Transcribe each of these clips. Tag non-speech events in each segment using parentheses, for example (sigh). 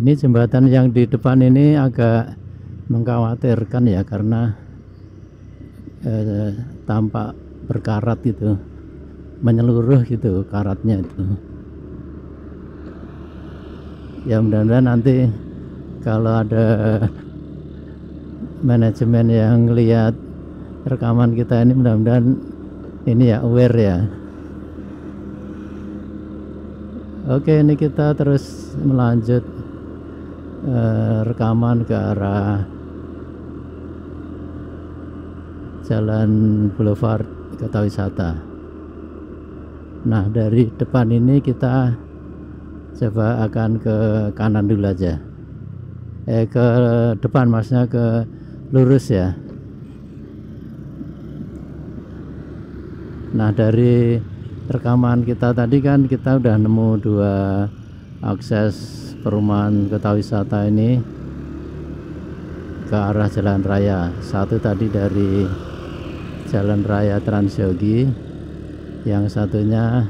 ini jembatan yang di depan ini agak mengkhawatirkan ya karena eh, tampak berkarat gitu menyeluruh gitu karatnya itu. Ya mudah-mudahan nanti kalau ada manajemen yang lihat rekaman kita ini mudah-mudahan ini ya aware ya. Oke ini kita terus melanjut eh, rekaman ke arah jalan boulevard kota wisata. Nah dari depan ini kita coba akan ke kanan dulu aja. Eh ke depan maksudnya ke lurus ya. Nah dari rekaman kita tadi kan kita udah nemu dua akses perumahan kota wisata ini ke arah jalan raya satu tadi dari jalan raya Transyogi yang satunya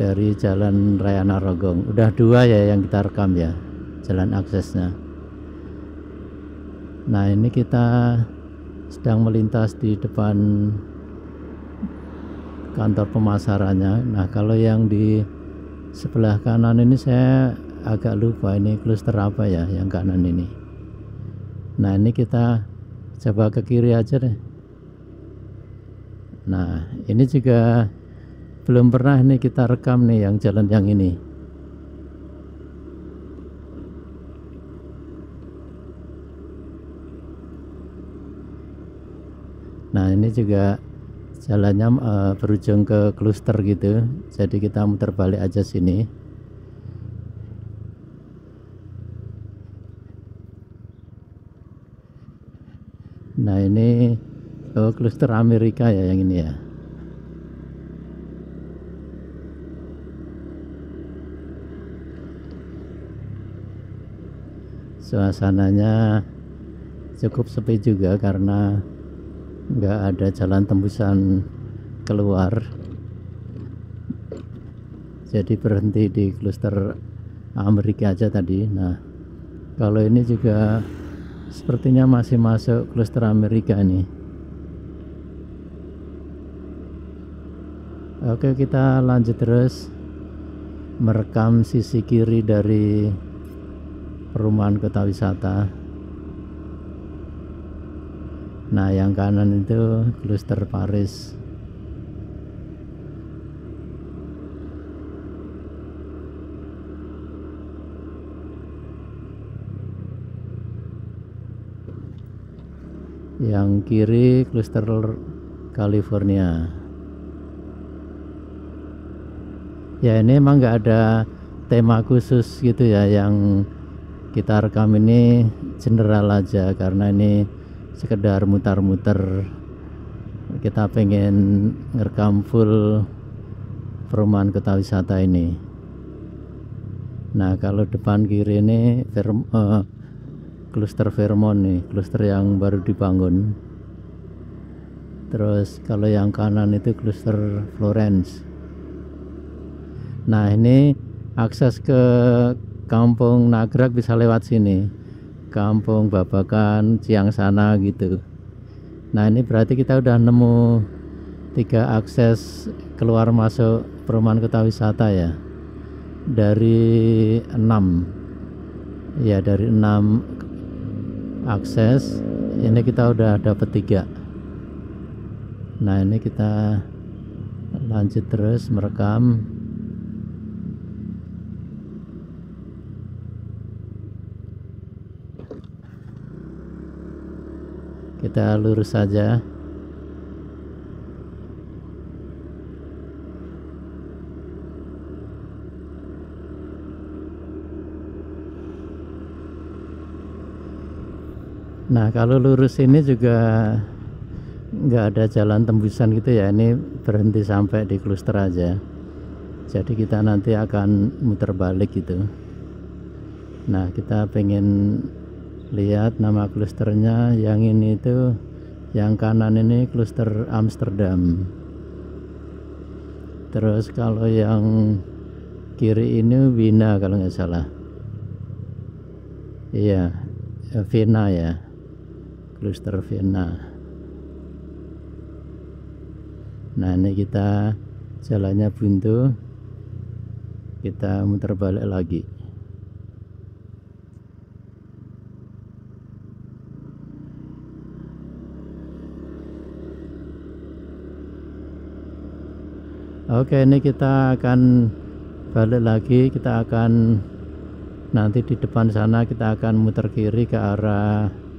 dari Jalan Raya Narogong. Udah dua ya yang kita rekam ya, jalan aksesnya. Nah ini kita sedang melintas di depan kantor pemasarannya. Nah kalau yang di sebelah kanan ini saya agak lupa ini kluster apa ya yang kanan ini. Nah ini kita coba ke kiri aja deh. Nah ini juga belum pernah nih kita rekam nih yang jalan yang ini nah ini juga jalannya uh, berujung ke kluster gitu jadi kita muter balik aja sini nah ini oh kluster Amerika ya yang ini ya. Suasananya cukup sepi juga karena nggak ada jalan tembusan keluar. Jadi berhenti di kluster Amerika aja tadi. Nah kalau ini juga sepertinya masih masuk kluster Amerika nih oke kita lanjut terus merekam sisi kiri dari perumahan kota wisata. Nah yang kanan itu kluster Paris yang kiri kluster California. Ya ini emang nggak ada tema khusus gitu ya yang kita rekam ini general aja karena ini sekedar mutar-muter kita pengen ngerekam full perumahan kota wisata ini. Nah kalau depan kiri ini uh, kluster Vermont nih kluster yang baru dibangun. Terus kalau yang kanan itu kluster Florence. Nah ini akses ke kampung Nagrak bisa lewat sini. Kampung Babakan Ciang sana gitu. Nah ini berarti kita udah nemu tiga akses keluar masuk perumahan kota wisata ya. Dari enam. Ya dari enam akses ini kita udah dapat tiga. Nah ini kita lanjut terus merekam. Kita lurus saja Nah kalau lurus ini juga nggak ada jalan tembusan gitu ya. Ini berhenti sampai di kluster aja. Jadi kita nanti akan muter balik gitu. Nah kita pengen lihat nama klusternya. Yang ini itu yang kanan ini kluster Amsterdam. Terus kalau yang kiri ini Wina kalau nggak salah. Iya Vena ya kluster Vena nah ini kita jalannya buntu. Kita muter balik lagi. Oke ini kita akan balik lagi. Kita akan nanti di depan sana kita akan muter kiri ke arah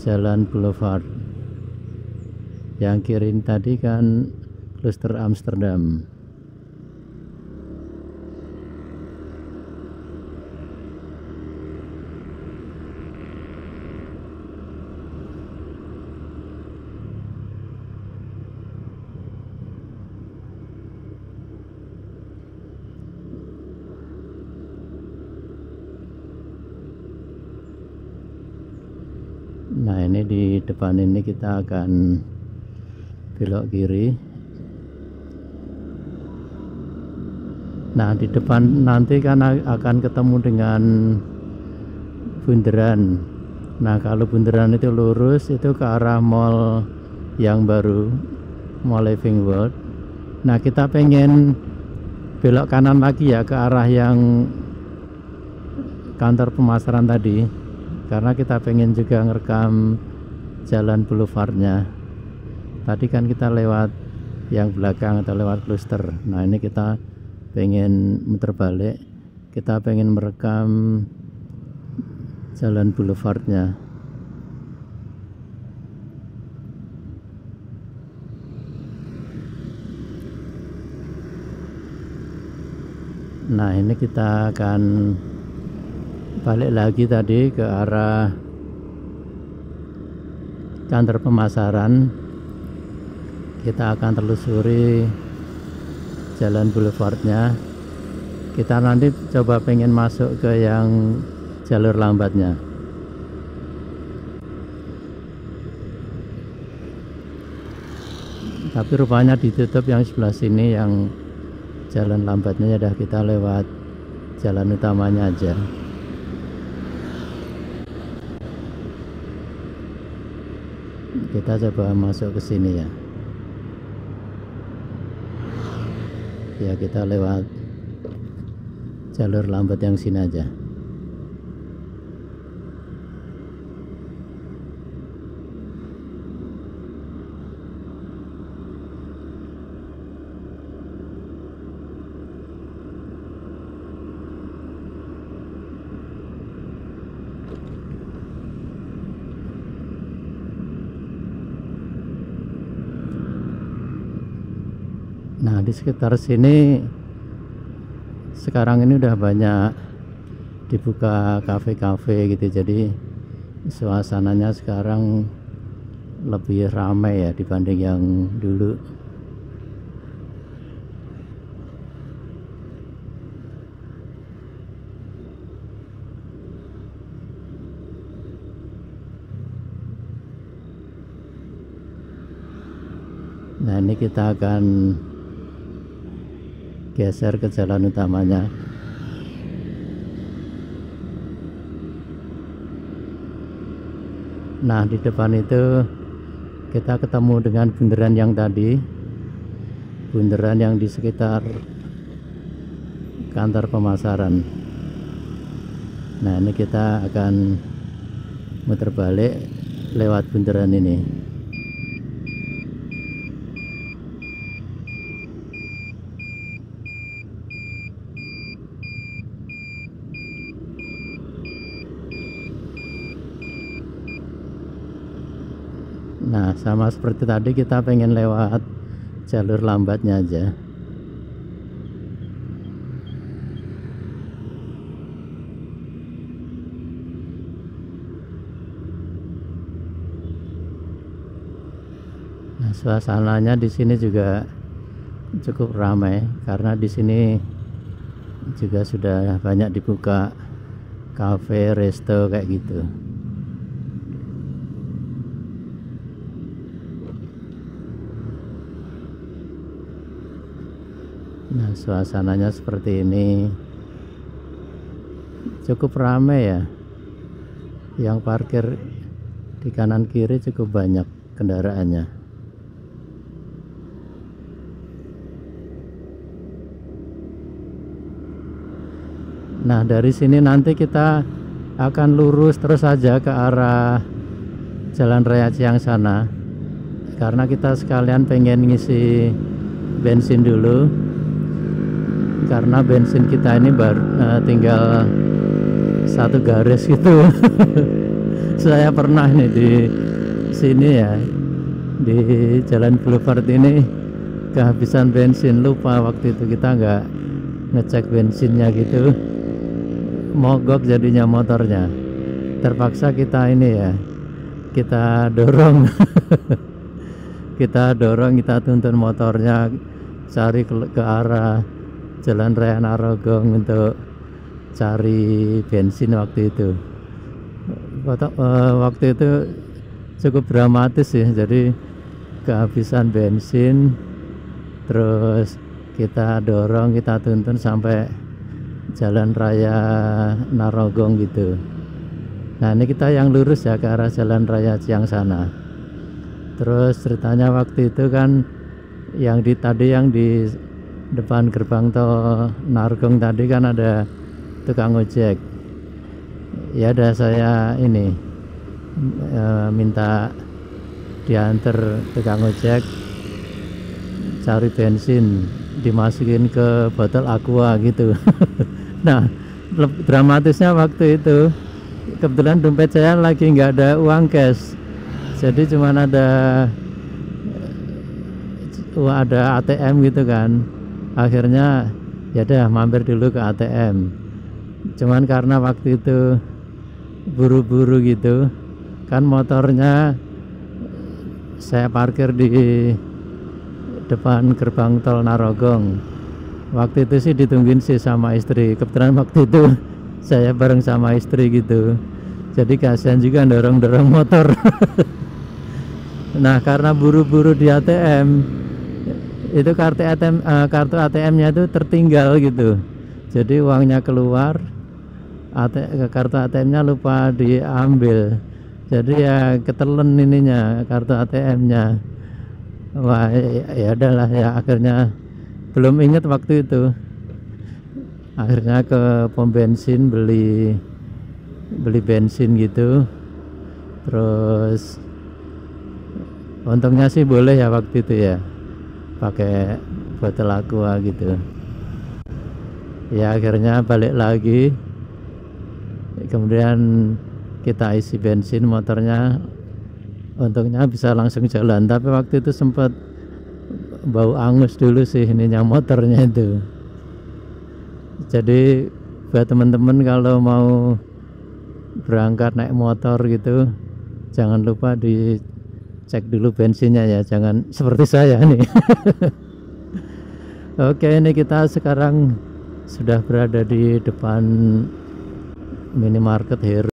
jalan boulevard. Yang kiri tadi kan kluster Amsterdam Nah ini di depan ini kita akan belok kiri. Nah di depan nanti kan akan ketemu dengan bundaran. Nah kalau bundaran itu lurus itu ke arah mall yang baru Mall Living World. Nah kita pengen belok kanan lagi ya ke arah yang kantor pemasaran tadi karena kita pengen juga ngerekam jalan boulevardnya. Tadi kan kita lewat yang belakang atau lewat kluster. Nah ini kita pengen muter balik. Kita pengen merekam jalan boulevardnya. Nah ini kita akan balik lagi tadi ke arah kantor pemasaran. Kita akan telusuri jalan boulevardnya. Kita nanti coba pengen masuk ke yang jalur lambatnya. Tapi rupanya ditutup yang sebelah sini yang jalan lambatnya ya kita lewat jalan utamanya aja kita coba masuk ke sini ya. Ya kita lewat jalur lambat yang sini aja Nah di sekitar sini sekarang ini udah banyak dibuka kafe-kafe gitu. Jadi suasananya sekarang lebih ramai ya dibanding yang dulu. Nah ini kita akan geser ke jalan utamanya. Nah di depan itu kita ketemu dengan bundaran yang tadi. Bundaran yang di sekitar kantor pemasaran. Nah ini kita akan muter balik lewat bundaran ini Nah sama seperti tadi kita pengen lewat jalur lambatnya aja Nah suasananya di sini juga cukup ramai karena di sini juga sudah banyak dibuka cafe, resto kayak gitu. Nah, suasananya seperti ini. Cukup ramai ya. yang parkir di kanan kiri cukup banyak kendaraannya nah dari sini nanti kita akan lurus terus saja ke arah jalan raya Ciang sana karena kita sekalian pengen ngisi bensin dulu karena bensin kita ini baru uh, tinggal satu garis gitu. (laughs) Saya pernah nih di sini ya di jalan boulevard ini kehabisan bensin. Lupa waktu itu kita nggak ngecek bensinnya gitu. Mogok jadinya motornya. Terpaksa kita ini ya kita dorong. (laughs) Kita dorong kita tuntun motornya cari ke, ke arah jalan raya Narogong untuk cari bensin waktu itu. Eh, waktu itu cukup dramatis sih jadi kehabisan bensin terus kita dorong kita tuntun sampai jalan raya Narogong gitu. Nah ini kita yang lurus ya ke arah jalan raya Ciang sana. Terus ceritanya waktu itu kan yang di tadi yang di depan gerbang tol Narogong tadi kan ada tukang ojek. Ya ada saya ini e, minta diantar tukang ojek cari bensin dimasukin ke botol aqua gitu. (laughs) Nah dramatisnya waktu itu kebetulan dompet saya lagi nggak ada uang cash. Jadi cuma ada uh, ada ATM gitu kan akhirnya ya udah mampir dulu ke ATM cuman karena waktu itu buru-buru gitu kan motornya saya parkir di depan gerbang tol Narogong. Waktu itu sih ditungguin sih sama istri. Kebetulan waktu itu (laughs) saya bareng sama istri gitu. Jadi kasihan juga dorong-dorong motor. (laughs) Nah karena buru-buru di ATM itu kartu ATM uh, eh, kartu ATM-nya itu tertinggal gitu. Jadi uangnya keluar AT, kartu ATM-nya lupa diambil. Jadi ya ketelen ininya kartu ATM-nya wah ya, ya adalah ya akhirnya belum ingat waktu itu. Akhirnya ke pom bensin beli beli bensin gitu. Terus untungnya sih boleh ya waktu itu ya pakai botol aqua gitu. Ya akhirnya balik lagi. Kemudian kita isi bensin motornya. Untungnya bisa langsung jalan. Tapi waktu itu sempat bau angus dulu sih ininya motornya itu. Jadi buat teman-teman kalau mau berangkat naik motor gitu jangan lupa dicek dulu bensinnya ya jangan seperti saya nih (laughs) oke ini kita sekarang sudah berada di depan minimarket Hero